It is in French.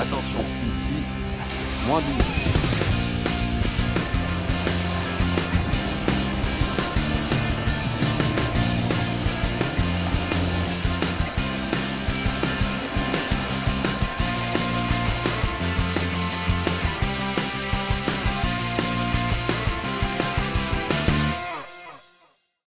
Attention, ici, moins 12.